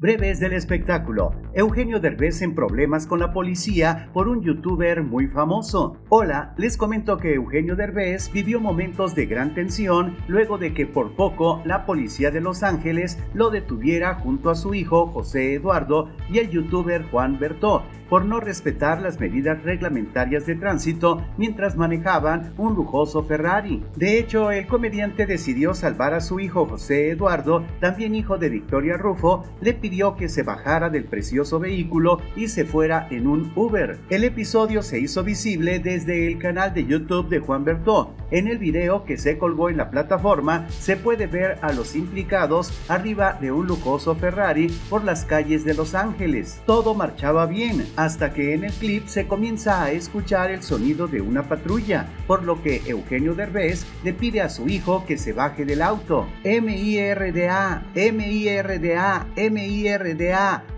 Breves del espectáculo. Eugenio Derbez en problemas con la policía por un youtuber muy famoso. Hola, les comento que Eugenio Derbez vivió momentos de gran tensión luego de que por poco la policía de Los Ángeles lo detuviera junto a su hijo José Eduardo y el youtuber Juan Bertó por no respetar las medidas reglamentarias de tránsito mientras manejaban un lujoso Ferrari. De hecho, el comediante decidió salvar a su hijo José Eduardo, también hijo de Victoria Rufo, le pidió que se bajara del precioso vehículo y se fuera en un Uber. El episodio se hizo visible desde el canal de YouTube de Juan Bertó. En el video que se colgó en la plataforma se puede ver a los implicados arriba de un lujoso Ferrari por las calles de Los Ángeles. Todo marchaba bien hasta que en el clip se comienza a escuchar el sonido de una patrulla, por lo que Eugenio Derbez le pide a su hijo que se baje del auto. M-I-R-D-A, M-I-R-D-A, M-I-R-D-A,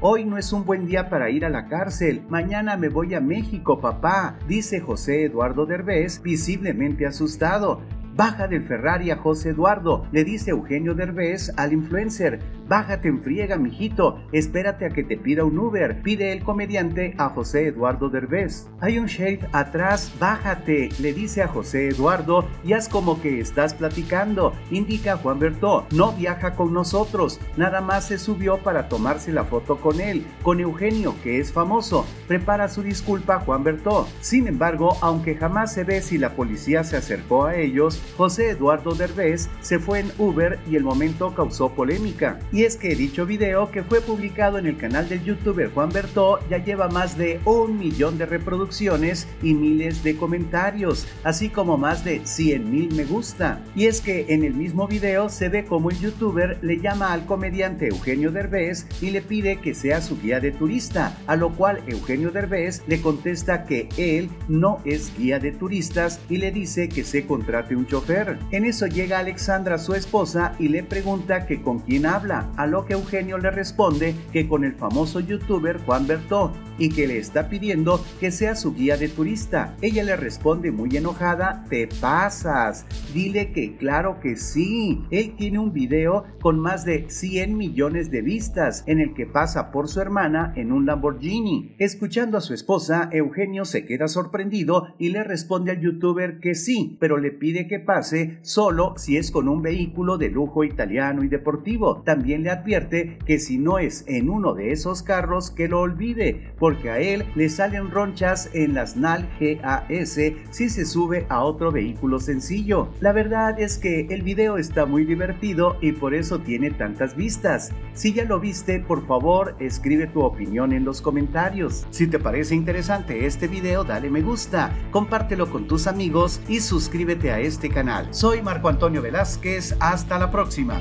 hoy no es un buen día para ir a la cárcel, mañana me voy a México, papá, dice José Eduardo Derbez, visiblemente asustado. Baja del Ferrari a José Eduardo, le dice Eugenio Derbez al influencer. Bájate en friega, mijito, espérate a que te pida un Uber, pide el comediante a José Eduardo Derbez. Hay un sheriff atrás, bájate, le dice a José Eduardo y haz como que estás platicando, indica Juan Bertó. No viaja con nosotros, nada más se subió para tomarse la foto con él, con Eugenio, que es famoso. Prepara su disculpa Juan Bertó. Sin embargo, aunque jamás se ve si la policía se acercó a ellos, José Eduardo Derbez se fue en Uber y el momento causó polémica. Y es que dicho video que fue publicado en el canal del youtuber Juan Bertó ya lleva más de un millón de reproducciones y miles de comentarios, así como más de 100 mil me gusta. Y es que en el mismo video se ve como el youtuber le llama al comediante Eugenio Derbez y le pide que sea su guía de turista, a lo cual Eugenio Derbez le contesta que él no es guía de turistas y le dice que se contrate un chofer. En eso llega Alexandra, su esposa, y le pregunta que con quién habla, a lo que Eugenio le responde que con el famoso youtuber Juan Bertó y que le está pidiendo que sea su guía de turista. Ella le responde muy enojada, te pasas, dile que claro que sí. Él tiene un video con más de 100 millones de vistas en el que pasa por su hermana en un Lamborghini. Escuchando a su esposa, Eugenio se queda sorprendido y le responde al youtuber que sí, pero le pide que pase solo si es con un vehículo de lujo italiano y deportivo. Le advierte que si no es en uno de esos carros que lo olvide, porque a él le salen ronchas en las NAL GAS si se sube a otro vehículo sencillo. La verdad es que el video está muy divertido y por eso tiene tantas vistas. Si ya lo viste, por favor escribe tu opinión en los comentarios. Si te parece interesante este video, dale me gusta, compártelo con tus amigos y suscríbete a este canal. Soy Marco Antonio Velázquez, hasta la próxima.